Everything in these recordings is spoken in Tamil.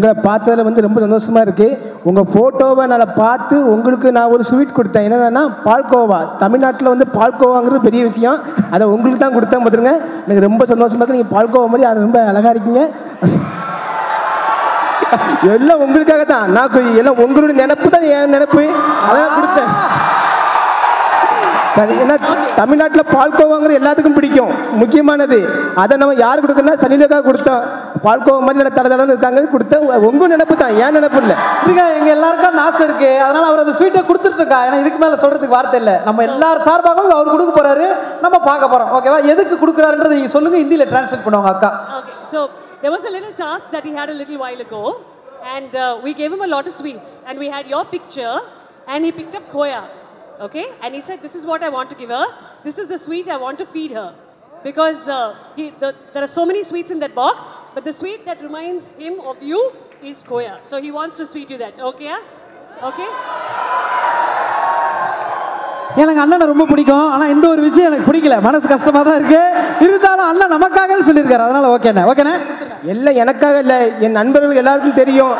உங்களை பார்த்ததில் வந்து ரொம்ப சந்தோஷமாக இருக்குது உங்கள் ஃபோட்டோவை நான் பார்த்து உங்களுக்கு நான் ஒரு ஸ்வீட் கொடுத்தேன். என்னென்னா பால்கோவா. தமிழ்நாட்டில் வந்து பால்கோவாங்கிறது பெரிய விஷயம். அதை உங்களுக்கு தான் கொடுத்தேன் பார்த்துருங்க. எனக்கு ரொம்ப சந்தோஷமாக இருக்குது நீங்கள் பால்கோவா மாதிரி அது ரொம்ப அழகாக இருக்கீங்க. எல்லாம் உங்களுக்காக தான் நான் எல்லாம் உங்களுடைய நினைப்பு தான் என் நினைப்பு. அதான் கொடுத்தேன். சரி ஏன்னா தமிழ்நாட்டில் பால்கோவாங்கிற எல்லாத்துக்கும் பிடிக்கும். முக்கியமானது அதை நம்ம யார் கொடுக்கணும்னா சனிலேக்கா கொடுத்தோம் பால்கோவா மாதிரி நல்ல தலை தலைன்னு இருக்காங்க கொடுத்தேன் உங்க நினைப்பு தான் ஏன் நினைப்பு இல்லை. இருங்க எங்க எல்லாருக்கும் அந்த ஆசை இருக்கு. அதனால அவர் அந்த ஸ்வீட்டை கொடுத்துட்டு இருக்கா. ஏன்னா இதுக்கு மேல சொல்றதுக்கு வார்த்தை இல்ல. நம்ம எல்லார் சார்பாகவும் அவர் கொடுக்க போறாரு. நம்ம பார்க்க போறோம். ஓகேவா எதுக்கு கொடுக்குறாருன்றதை நீங்க சொல்லுங்க. ஹிந்தியில டிரான்ஸ்லேட் பண்ணுவாங்க அக்கா. Okay, so there was a little task that he had a little while ago, and uh, we gave him a lot of sweets, and we had your picture, and he picked up koya, okay, and he said, "This is what I want to give her. This is the sweet I want to feed her." Because uh, he, the, there are so many sweets in that box, but the sweet that reminds him of you is koya. So he wants to sweet you that. Okay, yeah? Okay? எனக்கு அண்ணனை ரொம்ப பிடிக்கும் ஆனா இந்த ஒரு விஷயம் எனக்கு பிடிக்கல மனசு கஷ்டமா தான் இருக்கு இருந்தாலும் அண்ணன் நமக்காக சொல்லியிருக்காரு அதனால ஓகேண்ணே ஓகேண்ணே எல்லாம் எனக்காக இல்லை என் நண்பர்கள் எல்லாருக்கும் தெரியும்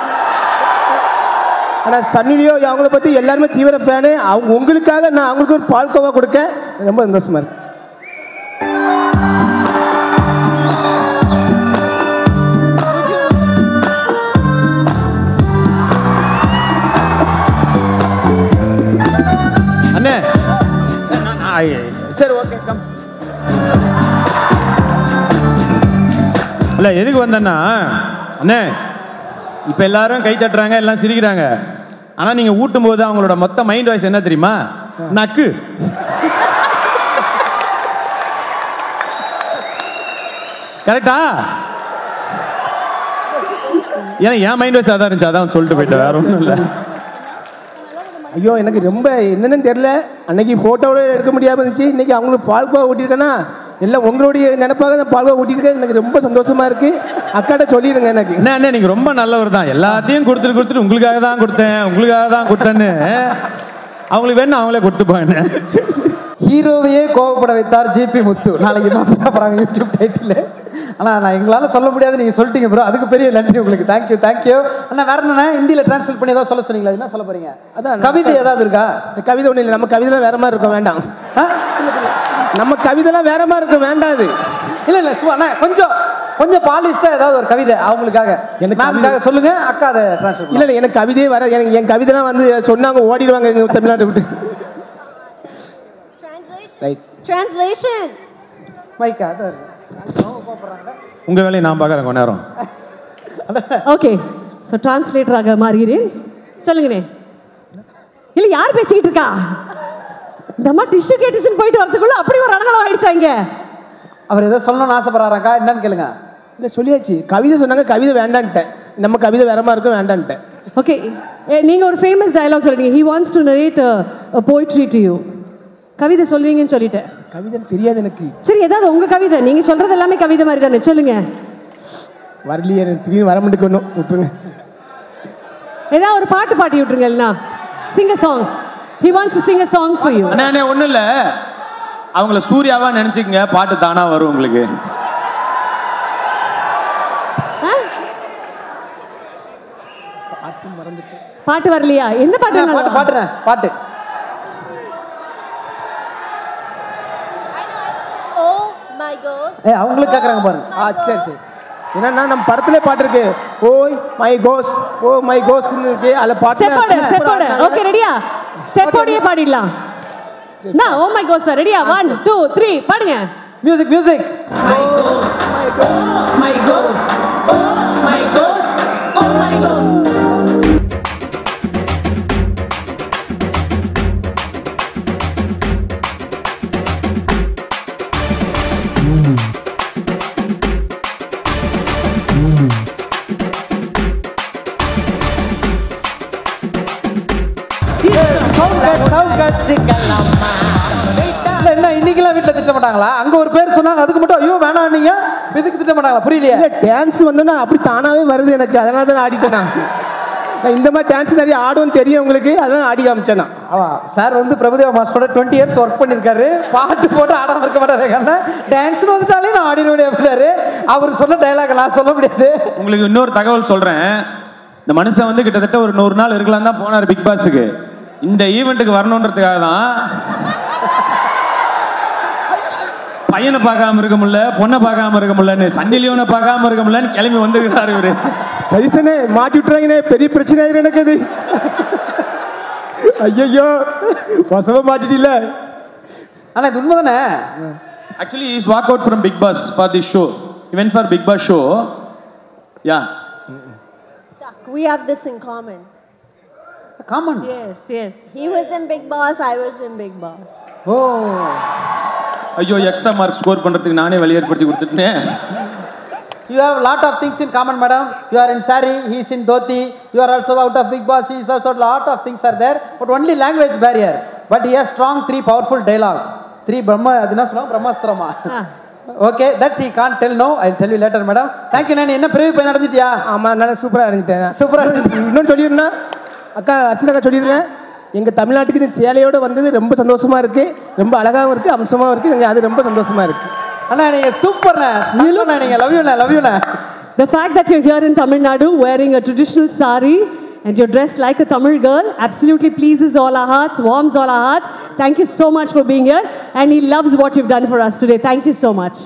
ஆனால் சன்னிலியோ அவங்கள பற்றி எல்லாருமே தீவிர ஃபேனு அவங்க உங்களுக்காக நான் அவங்களுக்கு ஒரு பால்கோவா கொடுக்க ரொம்ப சந்தோஷமா இருக்கு. அண்ணே. சரி ஓகே கம் இல்லை எதுக்கு வந்தேன்னா? அண்ணே இப்போ எல்லாரும் கை தட்டுறாங்க எல்லாம் சிரிக்கிறாங்க. ஆனால் நீங்கள் ஊட்டும் போது அவங்களோட மொத்த மைண்ட் வாய்ஸ் என்ன தெரியுமா? நக்கு. கரெக்டா ஏன்னா என் மைண்ட் வாய்ஸ் அதான் இருந்துச்சு அதான் சொல்லிட்டு போயிட்டேன் வேற ஒன்றும் இல்லை. ஐயோ எனக்கு ரொம்ப என்னன்னு தெரில அன்னைக்கு ஃபோட்டோவோட எடுக்க முடியாமல் இருந்துச்சு. இன்னைக்கு அவங்களுக்கு பால்கோவா ஓட்டியிருக்கேன்னா எல்லாம் உங்களுடைய நினைப்பாக நான் பால்கோவா ஊட்டியிருக்கேன். எனக்கு ரொம்ப சந்தோஷமா இருக்கு. அக்காட்ட சொல்லிடுங்க எனக்கு. என்ன அண்ணே நீங்க ரொம்ப நல்லவர் தான். எல்லாத்தையும் கொடுத்துட்டு கொடுத்துட்டு உங்களுக்காக தான் கொடுத்தேன். உங்களுக்காக தான் கொடுத்தேன்னு. அவங்களுக்கு வேணும் அவங்களே கொடுத்துப்பாங்க ஹீரோவையே கோவப்பட வைத்தார் ஜிபி முத்து. நாளைக்கு என்ன பண்ண போறாங்க யூடியூப் டைட்டில் ஆனா நான் எங்களால சொல்ல முடியாது நீங்க சொல்லிட்டீங்க ப்ரோ அதுக்கு பெரிய நன்றி உங்களுக்கு. தேங்க்யூ தேங்க்யூ அண்ணா வேற என்ன ஹிந்தியில டிரான்ஸ்லேட் பண்ணி ஏதாவது சொல்ல சொன்னீங்களா? என்ன சொல்ல போறீங்க? அதான் கவிதை ஏதாவது இருக்கா? இந்த கவிதை ஒன்றும் இல்லை. நம்ம கவிதைலாம் வேற மாதிரி இருக்கும். வேண்டாம். ஆ? நம்ம கவிதைலாம் வேற மாதிரி இருக்கும் வேண்டாம் அது இல்ல இல்ல சும்மா கொஞ்சம் கொஞ்சம் பாலிஷ்டா ஏதாவது ஒரு கவிதை அவங்களுக்காக. எனக்கு மேம்காக சொல்லுங்க அக்கா அதை டிரான்ஸ்லேட் இல்லை இல்லை எனக்கு கவிதையே வர எனக்கு என் கவிதைலாம் வந்து சொன்னாங்க ஓடிடுவாங்க எங்கள் தமிழ்நாட்டை விட்டு. Right Translation. மைக்கா அதான் இருக்கு. உங்க வேலையை நான் பார்க்கறேன் கொஞ்ச நேரம். ஓகே ஸோ டிரான்ஸ்லேட்டராக மாறுகிறேன். சொல்லுங்கண்ணே இல்லை யார் பேசிக்கிட்டு இருக்கா? இந்த அம்மா டிஷ்யூ கேட்டுச்சுன்னு போயிட்டு வரதுக்குள்ள அப்படி ஒரு அடங்கலம் ஆயிடுச்சா இங்க? அவர் ஏதோ சொல்லணும்னு ஆசைப்படுறாராக்கா? என்னன்னு கேளுங்க. இல்லை சொல்லியாச்சு. கவிதை சொன்னாங்க கவிதை வேண்டான்ட்டேன். நம்ம கவிதை வேற மாதிரி இருக்கும் வேண்டான்ட்டேன். ஓகே நீங்க ஒரு ஃபேமஸ் டயலாக் சொல்றீங்க. He wants to narrate poetry to you கவிதை சொல்வீங்கன்னு சொல்லிட்டேன். கவிதை தெரியாது எனக்கு. சரி ஏதாவது உங்க கவிதை. நீங்க சொல்றது எல்லாமே கவிதை மாதிரி தானே. சொல்லுங்க. வரலையே எனக்கு திடீர்னு வர மாட்டேக்கணும் விட்டுருங்க. ஏதாவது ஒரு பாட்டு பாட்டி விட்டுருங்க இல்லைனா sing song he wants to sing song for you அண்ணா அண்ணே ஒண்ணும் இல்ல. அவங்கள சூர்யாவா நினைச்சுக்கங்க பாட்டு தானா வரும் உங்களுக்கு. பாட்டு வரலையா? எந்த பாட்டு பாட்டு பாட்டுறேன் பாட்டு. ஏ அவங்களுக்கு கேட்குறாங்க பாருங்க. ஆ சரி சரி. என்னன்னா நம்ம படத்துல பாட்டு இருக்கு. ஓய் மை கோஸ் ஓ மை கோஸ்னு இருக்கு. அதுல பாட்டு ஓகே ரெடியா ஸ்டெப் போடியே பாடிடலாம் நான் ஓ மை கோஸ் ரெடியா ஒன் டூ த்ரீ பாடுங்க மியூசிக் மியூசிக் இல்ல என்ன இன்னைக்கெல்லாம் வீட்டில் திட்ட மாட்டாங்களா அங்க ஒரு பேர் சொன்னாங்க அதுக்கு மட்டும் ஐயோ வேணாம் நீங்க. இதுக்கு திட்ட மாட்டாங்களா புரியலையே. இல்ல டான்ஸ் வந்தோன்னா அப்படி தானாவே வருது எனக்கு. அதனால தான் ஆடிட்டேன் நான். இந்த மாதிரி டான்ஸ் நிறைய ஆடுவோம் தெரியும் உங்களுக்கு. அதான் ஆடி காமிச்சேன் சார் வந்து பிரபுதேவா மாஸ்டரோட டுவெண்ட்டி இயர்ஸ் ஒர்க் பண்ணியிருக்காரு. பாட்டு போட்டு ஆடாம இருக்க மாட்டாரு. டான்ஸ்னு வந்துட்டாலே நான் ஆடிட முடியாது அவர் சொன்ன டைலாக் நான் சொல்ல முடியாது. உங்களுக்கு இன்னொரு தகவல் சொல்றேன். இந்த மனுஷன் வந்து கிட்டத்தட்ட ஒரு நூறு நாள் இருக்கலாம் தான் போனார் பிக் பாஸுக்கு. இந்த ஈவெண்ட்டுக்கு வரணுன்றதுக்காக தான் பையனை பார்க்காம இருக்க முடியல பொண்ணை பார்க்காம இருக்க முடியலன்னு லியோனை பார்க்காம இருக்க முடியலன்னு கிளம்பி வந்துருக்காரு இவரு. சதீசனே மாட்டி விட்டுறாங்கண்ணே பெரிய பிரச்சனை ஆயிரும் எனக்கு அது ஐயோ வசமா மாட்டிட்டில்ல. ஆனா இது உண்மைதானே? Actually is walk out from Bigg Boss for the show இவன் for Bigg Boss show yeah We have this in common. Common Yes, yes. He was in Big Boss, I was in Big Boss. ஓ. ஐயோ எக்ஸ்ட்ரா மார்க் ஸ்கோர் பண்றதுக்கு நானே வழி ஏற்படுத்தி கொடுத்துட்டேன். You have lot of things in common madam you are in sari he is in dhoti you are also out of Bigg Boss is also lot of things are there but only language barrier but he has strong three powerful dialogue three பிரம்ம அது என்ன சொல்லுவாங்க பிரம்மாஸ்திரமா okay that he can tell no I tell you later madam thank you நான் என்ன பிரிவு போய் நடந்துட்டியா ஆமா நல்லா சூப்பரா இருந்துட்டேன் சூப்பரா இருந்துச்சு. இன்னொன்று சொல்லிடுறேன்னா அக்கா அர்ச்சனா அக்கா சொல்லிடுறேன் எங்க தமிழ்நாட்டுக்கு இந்த சேலையோட வந்தது ரொம்ப சந்தோஷமா இருக்கு ரொம்ப அழகாவும் இருக்கு அம்சமாவும் இருக்கு எனக்கு அது ரொம்ப சந்தோஷமா இருக்கு அண்ணா நீங்க சூப்பர்ண்ணே நீங்களும் நீங்க லவ் யூண்ணே லவ் யூண்ணே The fact that you're here in Tamil Nadu wearing a traditional sari and you're dressed like a Tamil girl absolutely pleases all our hearts, warms all our hearts. Thank you so much for being here. And he loves what you've done for us today. Thank you so much.